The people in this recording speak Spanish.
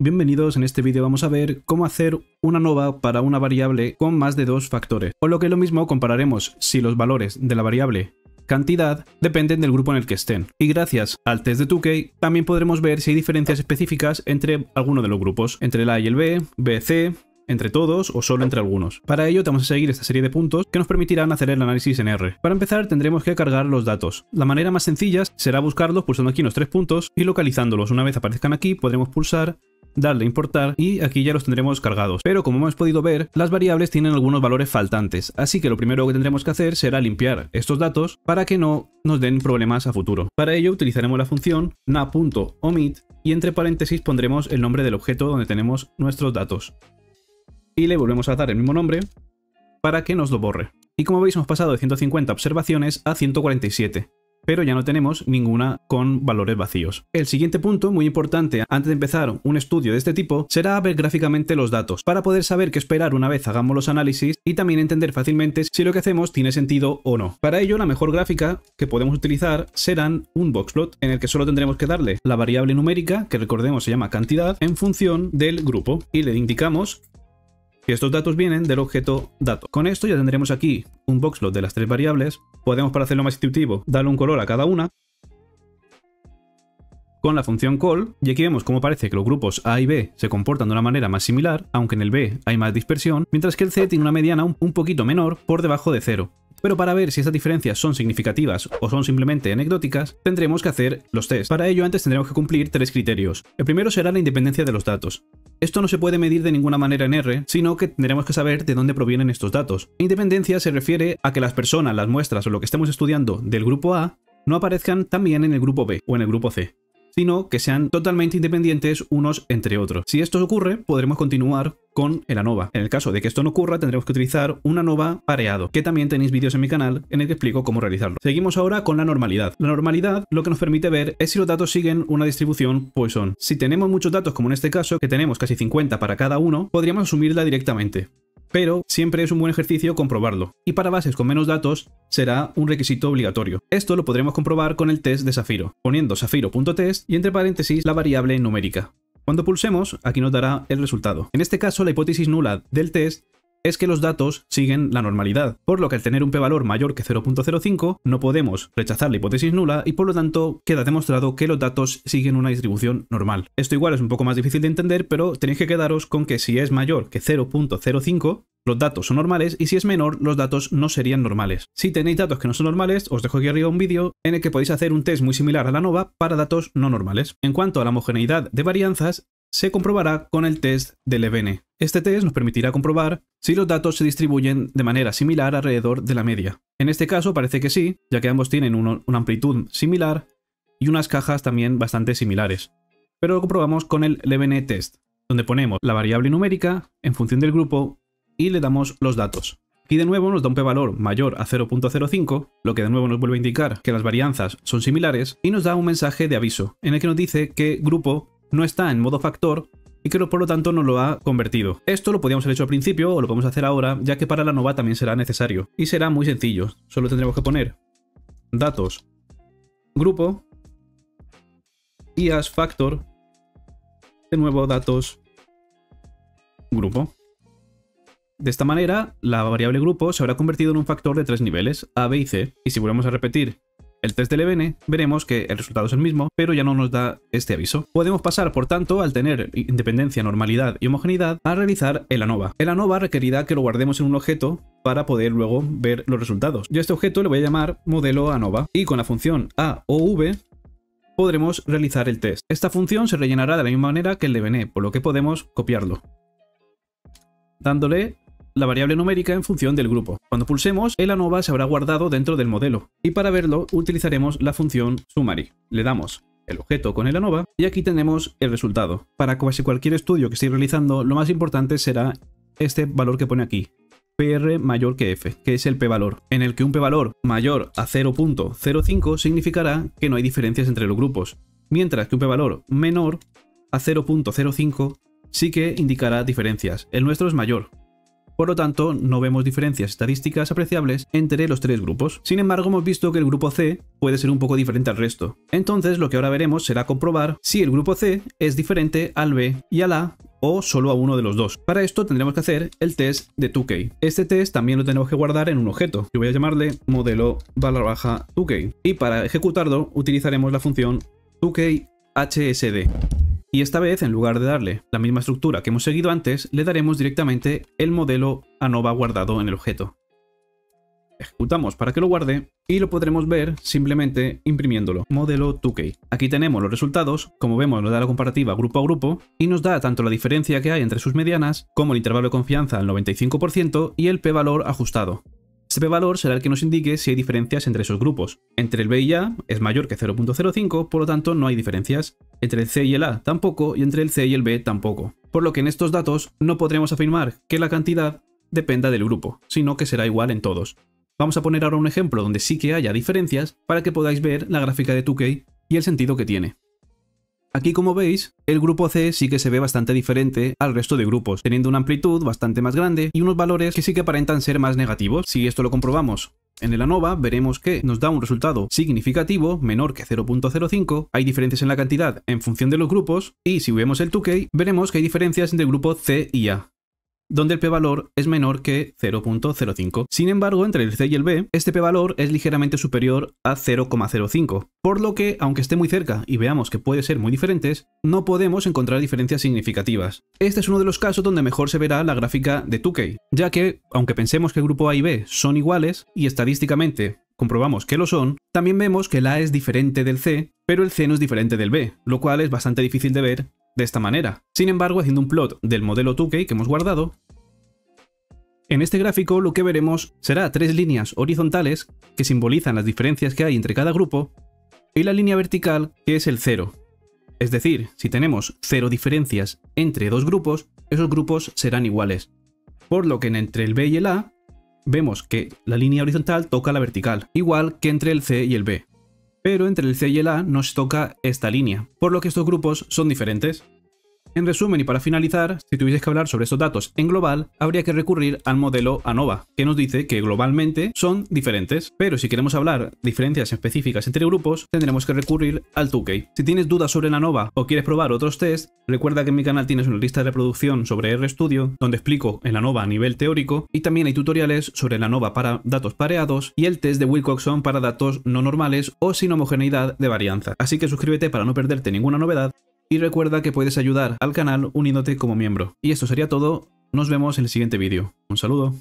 Bienvenidos, en este vídeo vamos a ver cómo hacer una nova para una variable con más de dos factores. O lo que es lo mismo, compararemos si los valores de la variable cantidad dependen del grupo en el que estén. Y gracias al test de Tukey también podremos ver si hay diferencias específicas entre alguno de los grupos, entre el A y el B, B, C, entre todos o solo entre algunos. Para ello tenemos que seguir esta serie de puntos que nos permitirán hacer el análisis en R. Para empezar tendremos que cargar los datos. La manera más sencilla será buscarlos pulsando aquí los tres puntos y localizándolos. Una vez aparezcan aquí podremos pulsar darle a importar y aquí ya los tendremos cargados. Pero como hemos podido ver, las variables tienen algunos valores faltantes, así que lo primero que tendremos que hacer será limpiar estos datos para que no nos den problemas a futuro. Para ello utilizaremos la función na.omit y entre paréntesis pondremos el nombre del objeto donde tenemos nuestros datos. Y le volvemos a dar el mismo nombre para que nos lo borre. Y como veis hemos pasado de 150 observaciones a 147 pero ya no tenemos ninguna con valores vacíos. El siguiente punto, muy importante antes de empezar un estudio de este tipo, será ver gráficamente los datos, para poder saber qué esperar una vez hagamos los análisis y también entender fácilmente si lo que hacemos tiene sentido o no. Para ello, la mejor gráfica que podemos utilizar serán un boxplot, en el que solo tendremos que darle la variable numérica, que recordemos se llama cantidad, en función del grupo, y le indicamos que estos datos vienen del objeto dato. Con esto ya tendremos aquí un boxplot de las tres variables. Podemos, para hacerlo más intuitivo, darle un color a cada una con la función call, y aquí vemos cómo parece que los grupos A y B se comportan de una manera más similar, aunque en el B hay más dispersión, mientras que el C tiene una mediana un, poquito menor por debajo de cero. Pero para ver si estas diferencias son significativas o son simplemente anecdóticas, tendremos que hacer los tests. Para ello antes tendremos que cumplir tres criterios. El primero será la independencia de los datos. Esto no se puede medir de ninguna manera en R, sino que tendremos que saber de dónde provienen estos datos. Independencia se refiere a que las personas, las muestras o lo que estemos estudiando del grupo A no aparezcan también en el grupo B o en el grupo C sino que sean totalmente independientes unos entre otros. Si esto ocurre, podremos continuar con el ANOVA. En el caso de que esto no ocurra, tendremos que utilizar un ANOVA pareado, que también tenéis vídeos en mi canal en el que explico cómo realizarlo. Seguimos ahora con la normalidad. La normalidad lo que nos permite ver es si los datos siguen una distribución Poisson. Si tenemos muchos datos, como en este caso, que tenemos casi 50 para cada uno, podríamos asumirla directamente pero siempre es un buen ejercicio comprobarlo. Y para bases con menos datos será un requisito obligatorio. Esto lo podremos comprobar con el test de Zafiro, poniendo zafiro.test y entre paréntesis la variable numérica. Cuando pulsemos, aquí nos dará el resultado. En este caso, la hipótesis nula del test es que los datos siguen la normalidad, por lo que al tener un p-valor mayor que 0.05 no podemos rechazar la hipótesis nula y por lo tanto queda demostrado que los datos siguen una distribución normal. Esto igual es un poco más difícil de entender, pero tenéis que quedaros con que si es mayor que 0.05 los datos son normales y si es menor, los datos no serían normales. Si tenéis datos que no son normales, os dejo aquí arriba un vídeo en el que podéis hacer un test muy similar a la NOVA para datos no normales. En cuanto a la homogeneidad de varianzas, se comprobará con el test de Levene. Este test nos permitirá comprobar si los datos se distribuyen de manera similar alrededor de la media. En este caso parece que sí, ya que ambos tienen una amplitud similar y unas cajas también bastante similares. Pero lo comprobamos con el Levene test, donde ponemos la variable numérica en función del grupo y le damos los datos. Y de nuevo nos da un p-valor mayor a 0.05, lo que de nuevo nos vuelve a indicar que las varianzas son similares, y nos da un mensaje de aviso, en el que nos dice que grupo no está en modo factor y que por lo tanto no lo ha convertido. Esto lo podíamos haber hecho al principio o lo podemos hacer ahora, ya que para la nova también será necesario. Y será muy sencillo, solo tendremos que poner datos, grupo, y as factor, de nuevo datos, grupo. De esta manera, la variable grupo se habrá convertido en un factor de tres niveles, A, B y C, y si volvemos a repetir el test del EBN, veremos que el resultado es el mismo, pero ya no nos da este aviso. Podemos pasar, por tanto, al tener independencia, normalidad y homogeneidad, a realizar el ANOVA. El ANOVA requerirá que lo guardemos en un objeto para poder luego ver los resultados. Yo a este objeto le voy a llamar modelo ANOVA y con la función A o podremos realizar el test. Esta función se rellenará de la misma manera que el EBN, por lo que podemos copiarlo dándole la variable numérica en función del grupo. Cuando pulsemos, el ANOVA se habrá guardado dentro del modelo. Y para verlo, utilizaremos la función summary. Le damos el objeto con el ANOVA y aquí tenemos el resultado. Para casi cualquier estudio que estéis realizando, lo más importante será este valor que pone aquí, PR mayor que F, que es el p-valor, en el que un p-valor mayor a 0.05 significará que no hay diferencias entre los grupos, mientras que un p-valor menor a 0.05 sí que indicará diferencias. El nuestro es mayor, por lo tanto no vemos diferencias estadísticas apreciables entre los tres grupos. Sin embargo, hemos visto que el grupo C puede ser un poco diferente al resto. Entonces lo que ahora veremos será comprobar si el grupo C es diferente al B y al A o solo a uno de los dos. Para esto tendremos que hacer el test de 2K. Este test también lo tenemos que guardar en un objeto. Yo voy a llamarle modelo barra baja 2K. Y para ejecutarlo utilizaremos la función 2K HSD. Y esta vez, en lugar de darle la misma estructura que hemos seguido antes, le daremos directamente el modelo ANOVA guardado en el objeto. Ejecutamos para que lo guarde y lo podremos ver simplemente imprimiéndolo. Modelo 2K. Aquí tenemos los resultados, como vemos nos da la comparativa grupo a grupo y nos da tanto la diferencia que hay entre sus medianas como el intervalo de confianza al 95% y el p-valor ajustado. Este p-valor será el que nos indique si hay diferencias entre esos grupos. Entre el B y A es mayor que 0.05, por lo tanto no hay diferencias. Entre el C y el A tampoco, y entre el C y el B tampoco. Por lo que en estos datos no podremos afirmar que la cantidad dependa del grupo, sino que será igual en todos. Vamos a poner ahora un ejemplo donde sí que haya diferencias para que podáis ver la gráfica de 2K y el sentido que tiene. Aquí como veis, el grupo C sí que se ve bastante diferente al resto de grupos, teniendo una amplitud bastante más grande y unos valores que sí que aparentan ser más negativos. Si esto lo comprobamos en el ANOVA veremos que nos da un resultado significativo, menor que 0.05, hay diferencias en la cantidad en función de los grupos, y si vemos el 2K, veremos que hay diferencias entre el grupo C y A donde el p-valor es menor que 0.05. Sin embargo, entre el C y el B, este p-valor es ligeramente superior a 0,05, por lo que, aunque esté muy cerca y veamos que puede ser muy diferentes, no podemos encontrar diferencias significativas. Este es uno de los casos donde mejor se verá la gráfica de 2K, ya que, aunque pensemos que el grupo A y B son iguales, y estadísticamente comprobamos que lo son, también vemos que el A es diferente del C, pero el C no es diferente del B, lo cual es bastante difícil de ver de esta manera. Sin embargo, haciendo un plot del modelo 2K que hemos guardado, en este gráfico lo que veremos será tres líneas horizontales que simbolizan las diferencias que hay entre cada grupo y la línea vertical que es el cero. Es decir, si tenemos cero diferencias entre dos grupos, esos grupos serán iguales. Por lo que entre el B y el A vemos que la línea horizontal toca la vertical, igual que entre el C y el B pero entre el C y el A nos toca esta línea, por lo que estos grupos son diferentes. En resumen y para finalizar, si tuvieses que hablar sobre estos datos en global, habría que recurrir al modelo ANOVA, que nos dice que globalmente son diferentes, pero si queremos hablar diferencias específicas entre grupos, tendremos que recurrir al 2K. Si tienes dudas sobre la ANOVA o quieres probar otros tests, recuerda que en mi canal tienes una lista de reproducción sobre RStudio, donde explico el ANOVA a nivel teórico, y también hay tutoriales sobre la ANOVA para datos pareados y el test de Wilcoxon para datos no normales o sin homogeneidad de varianza. Así que suscríbete para no perderte ninguna novedad y recuerda que puedes ayudar al canal uniéndote como miembro. Y esto sería todo, nos vemos en el siguiente vídeo. Un saludo.